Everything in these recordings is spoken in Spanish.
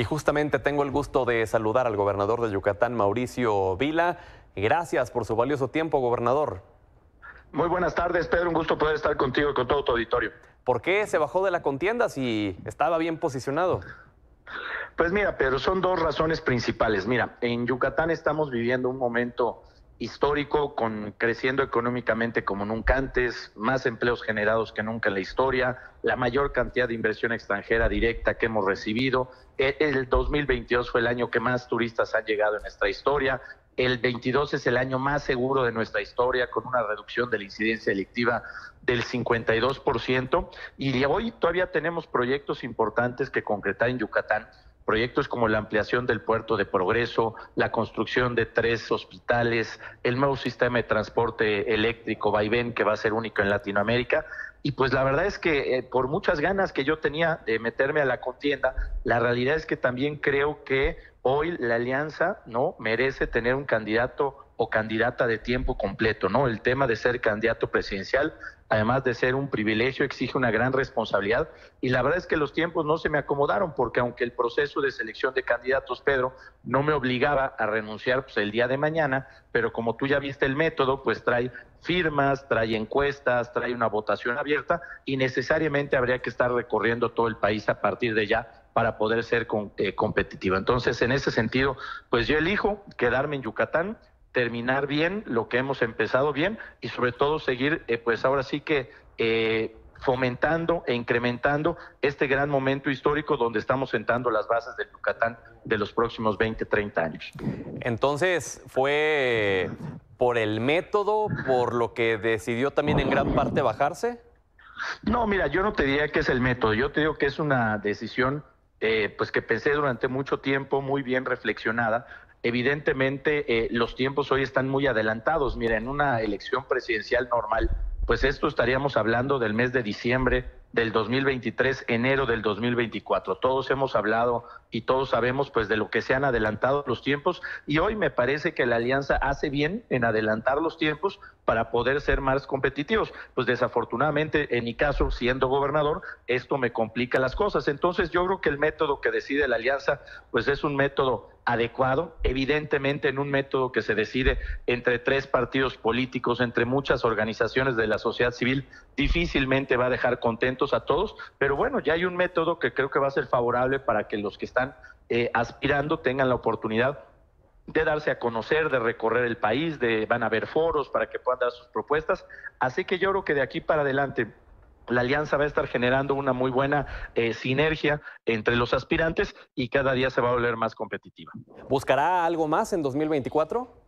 Y justamente tengo el gusto de saludar al gobernador de Yucatán, Mauricio Vila. Gracias por su valioso tiempo, gobernador. Muy buenas tardes, Pedro. Un gusto poder estar contigo y con todo tu auditorio. ¿Por qué se bajó de la contienda si estaba bien posicionado? Pues mira, Pedro, son dos razones principales. Mira, en Yucatán estamos viviendo un momento histórico, con creciendo económicamente como nunca antes, más empleos generados que nunca en la historia, la mayor cantidad de inversión extranjera directa que hemos recibido. E, el 2022 fue el año que más turistas han llegado en nuestra historia. El 22 es el año más seguro de nuestra historia, con una reducción de la incidencia delictiva del 52%. Y hoy todavía tenemos proyectos importantes que concretar en Yucatán proyectos como la ampliación del puerto de Progreso, la construcción de tres hospitales, el nuevo sistema de transporte eléctrico Vaivén, que va a ser único en Latinoamérica. Y pues la verdad es que eh, por muchas ganas que yo tenía de meterme a la contienda, la realidad es que también creo que hoy la alianza no merece tener un candidato o candidata de tiempo completo, ¿no? El tema de ser candidato presidencial, además de ser un privilegio, exige una gran responsabilidad y la verdad es que los tiempos no se me acomodaron porque aunque el proceso de selección de candidatos, Pedro, no me obligaba a renunciar pues, el día de mañana, pero como tú ya viste el método, pues trae firmas, trae encuestas, trae una votación abierta y necesariamente habría que estar recorriendo todo el país a partir de ya para poder ser eh, competitiva. Entonces, en ese sentido, pues yo elijo quedarme en Yucatán, terminar bien lo que hemos empezado bien y sobre todo seguir, eh, pues ahora sí que eh, fomentando e incrementando este gran momento histórico donde estamos sentando las bases del Yucatán de los próximos 20, 30 años. Entonces, ¿fue por el método, por lo que decidió también en gran parte bajarse? No, mira, yo no te diría que es el método, yo te digo que es una decisión eh, pues que pensé durante mucho tiempo, muy bien reflexionada, evidentemente eh, los tiempos hoy están muy adelantados. Mira, en una elección presidencial normal, pues esto estaríamos hablando del mes de diciembre del 2023, enero del 2024. Todos hemos hablado y todos sabemos pues de lo que se han adelantado los tiempos y hoy me parece que la alianza hace bien en adelantar los tiempos para poder ser más competitivos. Pues desafortunadamente en mi caso, siendo gobernador, esto me complica las cosas. Entonces yo creo que el método que decide la alianza pues es un método adecuado, evidentemente en un método que se decide entre tres partidos políticos, entre muchas organizaciones de la sociedad civil, difícilmente va a dejar contentos a todos, pero bueno, ya hay un método que creo que va a ser favorable para que los que están eh, aspirando tengan la oportunidad de darse a conocer, de recorrer el país, de van a haber foros para que puedan dar sus propuestas. Así que yo creo que de aquí para adelante la alianza va a estar generando una muy buena eh, sinergia entre los aspirantes y cada día se va a volver más competitiva. ¿Buscará algo más en 2024?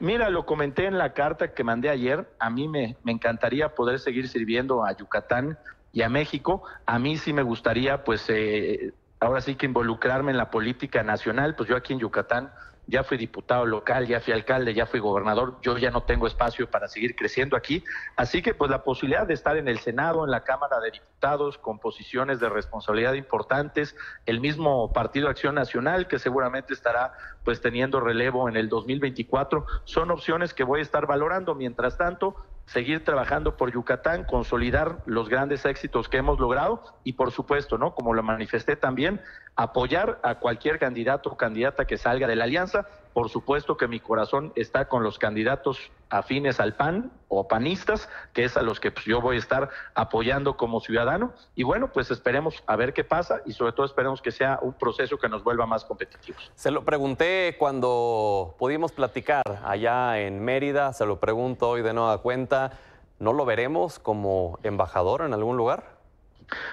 Mira, lo comenté en la carta que mandé ayer. A mí me, me encantaría poder seguir sirviendo a Yucatán y a México. A mí sí me gustaría, pues, eh, ahora sí que involucrarme en la política nacional. Pues yo aquí en Yucatán ya fui diputado local, ya fui alcalde, ya fui gobernador, yo ya no tengo espacio para seguir creciendo aquí. Así que pues la posibilidad de estar en el Senado, en la Cámara de Diputados, con posiciones de responsabilidad importantes, el mismo Partido Acción Nacional, que seguramente estará pues teniendo relevo en el 2024, son opciones que voy a estar valorando. Mientras tanto, seguir trabajando por Yucatán, consolidar los grandes éxitos que hemos logrado y por supuesto, ¿no? Como lo manifesté también, apoyar a cualquier candidato o candidata que salga de la alianza. Por supuesto que mi corazón está con los candidatos afines al PAN o panistas, que es a los que pues, yo voy a estar apoyando como ciudadano. Y bueno, pues esperemos a ver qué pasa y sobre todo esperemos que sea un proceso que nos vuelva más competitivos. Se lo pregunté cuando pudimos platicar allá en Mérida, se lo pregunto hoy de nueva cuenta. ¿No lo veremos como embajador en algún lugar?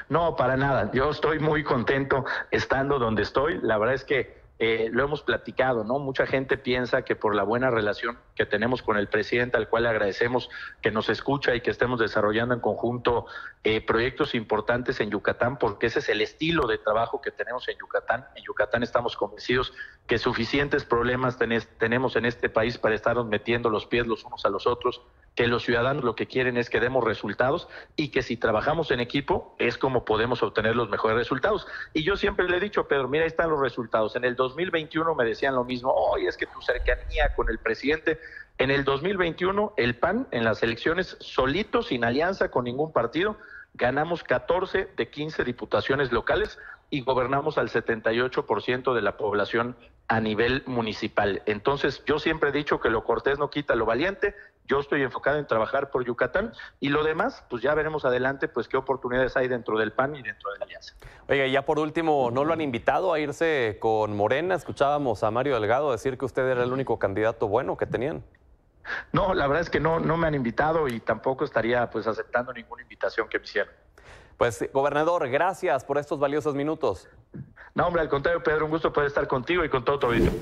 No, para nada. Yo estoy muy contento estando donde estoy. La verdad es que eh, lo hemos platicado, ¿no? Mucha gente piensa que por la buena relación que tenemos con el presidente, al cual le agradecemos que nos escucha y que estemos desarrollando en conjunto eh, proyectos importantes en Yucatán, porque ese es el estilo de trabajo que tenemos en Yucatán. En Yucatán estamos convencidos que suficientes problemas tenemos en este país para estarnos metiendo los pies los unos a los otros, que los ciudadanos lo que quieren es que demos resultados y que si trabajamos en equipo es como podemos obtener los mejores resultados. Y yo siempre le he dicho, Pedro, mira, ahí están los resultados. En el 2021 me decían lo mismo, oye, es que tu cercanía con el presidente. En el 2021, el PAN en las elecciones solito, sin alianza con ningún partido, ganamos 14 de 15 diputaciones locales y gobernamos al 78% de la población a nivel municipal. Entonces, yo siempre he dicho que lo cortés no quita lo valiente. Yo estoy enfocado en trabajar por Yucatán y lo demás, pues ya veremos adelante, pues qué oportunidades hay dentro del PAN y dentro de la Alianza. Oiga, ya por último, ¿no lo han invitado a irse con Morena? Escuchábamos a Mario Delgado decir que usted era el único candidato bueno que tenían. No, la verdad es que no, no me han invitado y tampoco estaría pues aceptando ninguna invitación que me hicieran. Pues, gobernador, gracias por estos valiosos minutos. No, hombre, al contrario, Pedro, un gusto poder estar contigo y con todo tu auditorio.